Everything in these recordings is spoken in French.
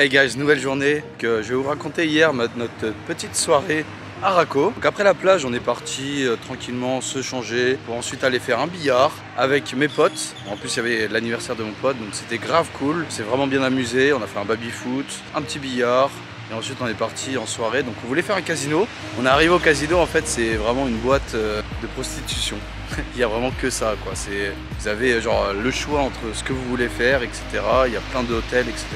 Hey guys, nouvelle journée que je vais vous raconter hier notre petite soirée à Raco. Donc après la plage, on est parti euh, tranquillement se changer pour ensuite aller faire un billard avec mes potes. En plus, il y avait l'anniversaire de mon pote, donc c'était grave cool. C'est vraiment bien amusé. On a fait un baby foot, un petit billard. Et ensuite, on est parti en soirée. Donc, on voulait faire un casino. On est arrivé au casino. En fait, c'est vraiment une boîte euh, de prostitution. il y a vraiment que ça quoi. Vous avez genre le choix entre ce que vous voulez faire, etc. Il y a plein d'hôtels, etc.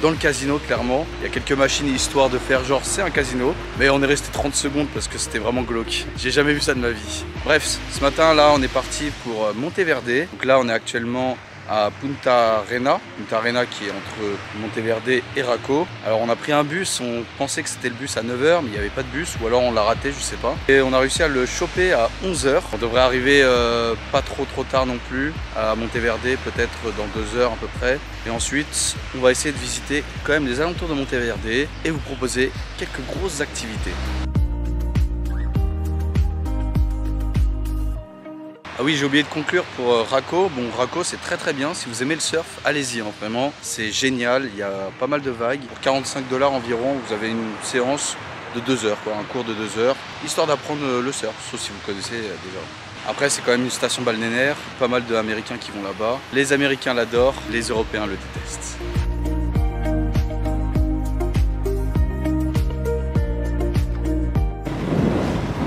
Dans le casino, clairement, il y a quelques machines histoire de faire genre c'est un casino. Mais on est resté 30 secondes parce que c'était vraiment glauque. J'ai jamais vu ça de ma vie. Bref, ce matin là, on est parti pour euh, Monteverde. Donc là, on est actuellement à Punta Arena, Punta Arena qui est entre Monteverde et Raco. Alors on a pris un bus, on pensait que c'était le bus à 9h mais il n'y avait pas de bus ou alors on l'a raté, je sais pas. Et on a réussi à le choper à 11h. On devrait arriver euh, pas trop trop tard non plus à Monteverde, peut-être dans 2 heures à peu près. Et ensuite, on va essayer de visiter quand même les alentours de Monteverde et vous proposer quelques grosses activités. Ah oui, j'ai oublié de conclure pour euh, Raco. Bon, Raco, c'est très très bien. Si vous aimez le surf, allez-y. Hein, vraiment, c'est génial. Il y a pas mal de vagues. Pour 45 dollars environ, vous avez une séance de 2 heures, quoi, un cours de 2 heures, histoire d'apprendre euh, le surf, sauf si vous connaissez euh, déjà. Après, c'est quand même une station balnéaire, pas mal d'Américains qui vont là-bas. Les Américains l'adorent, les Européens le détestent.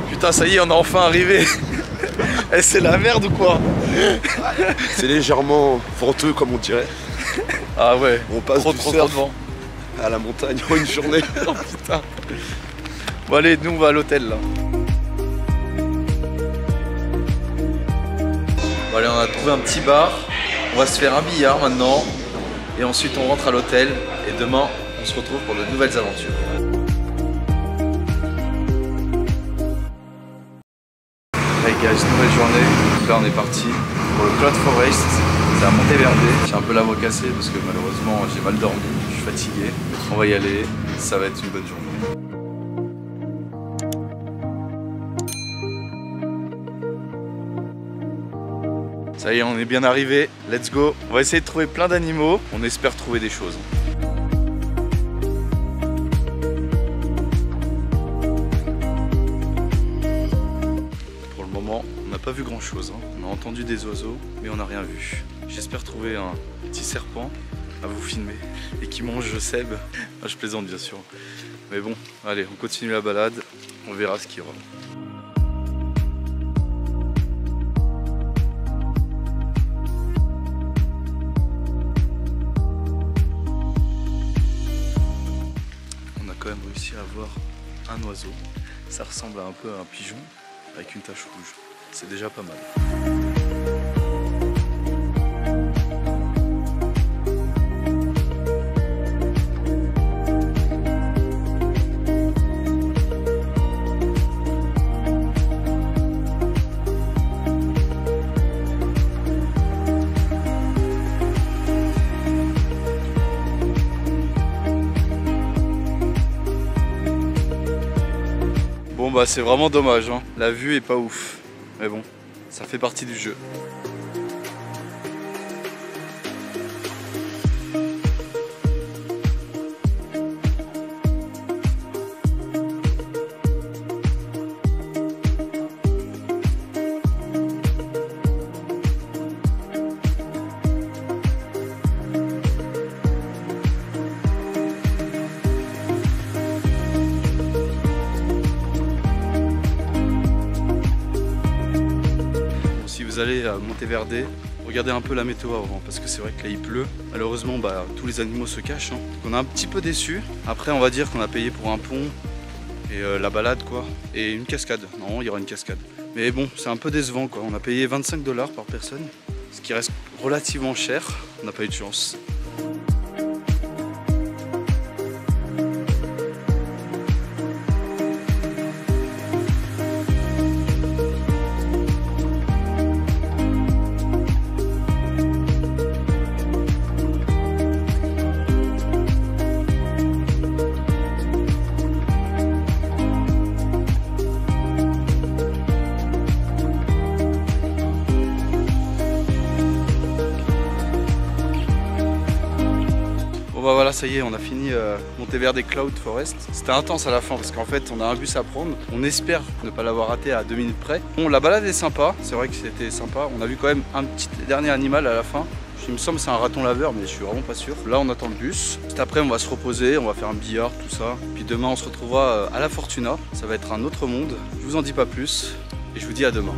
Putain, ça y est, on est enfin arrivé c'est la merde ou quoi C'est légèrement venteux comme on dirait. Ah ouais, on passe trop, du trop, surf de à la montagne en une journée. oh putain. Bon allez, nous on va à l'hôtel là. Bon allez, on a trouvé un petit bar. On va se faire un billard maintenant. Et ensuite on rentre à l'hôtel. Et demain, on se retrouve pour de nouvelles aventures. Guys, nouvelle journée. Donc là on est parti pour le Cloud Forest. C'est à Monteverde. J'ai un peu la voix cassée parce que malheureusement j'ai mal dormi. Je suis fatigué. On va y aller. Ça va être une bonne journée. Ça y est, on est bien arrivé. Let's go. On va essayer de trouver plein d'animaux. On espère trouver des choses. Pas vu grand chose. hein. On a entendu des oiseaux, mais on n'a rien vu. J'espère trouver un petit serpent à vous filmer et qui mange Seb. Ah, je plaisante bien sûr. Mais bon, allez, on continue la balade. On verra ce qu'il y aura. On a quand même réussi à avoir un oiseau. Ça ressemble un peu à un pigeon avec une tache rouge. C'est déjà pas mal. Bon bah c'est vraiment dommage, hein. la vue est pas ouf. Mais bon, ça fait partie du jeu. Vous allez à Monteverde, regardez un peu la météo avant parce que c'est vrai que là il pleut. Malheureusement bah, tous les animaux se cachent. hein. On est un petit peu déçu. Après on va dire qu'on a payé pour un pont et euh, la balade quoi. Et une cascade. Non il y aura une cascade. Mais bon c'est un peu décevant quoi. On a payé 25 dollars par personne. Ce qui reste relativement cher. On n'a pas eu de chance. Bah voilà, ça y est, on a fini euh, monter vers des Cloud Forest. C'était intense à la fin parce qu'en fait on a un bus à prendre. On espère ne pas l'avoir raté à deux minutes près. Bon la balade est sympa, c'est vrai que c'était sympa. On a vu quand même un petit dernier animal à la fin. Il me semble c'est un raton laveur, mais je suis vraiment pas sûr. Là, on attend le bus. Juste après, on va se reposer, on va faire un billard, tout ça. Puis demain, on se retrouvera euh, à la Fortuna. Ça va être un autre monde. Je vous en dis pas plus. Et je vous dis à demain.